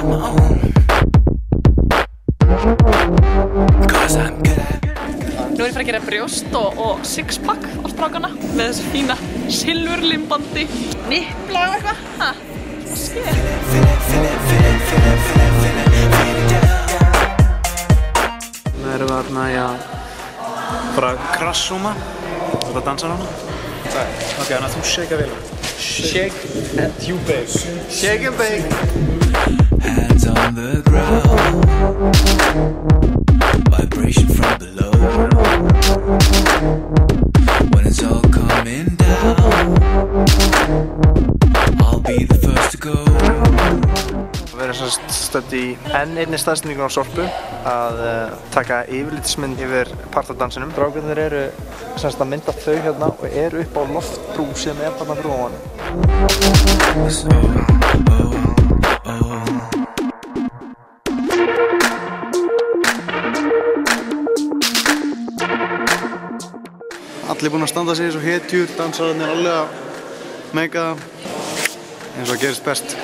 Nú er ég fyrir að gera brjóst og, og sixpack á strákana með þessu fína silfurlimbandi nippla og eitthvað. Ha, sker. Það erum við þarna í að bara krassúma Þetta dansar hana Ok, þannig að þú shake vel Shake and you bake. Shake and bake When it's all coming down, I'll be the first to go. Við erum semst stödd í enn einni staðsendingun á Sorpu að uh, taka yfirlitsmynd yfir partadansinum. Drákunir eru semst að mynda þau hérna og eru upp á loftbrú sem er þarna fyrir ofan. Allir búin að standa sig eins og hetjur, dansararnir alveg að meika eins og að gerist best.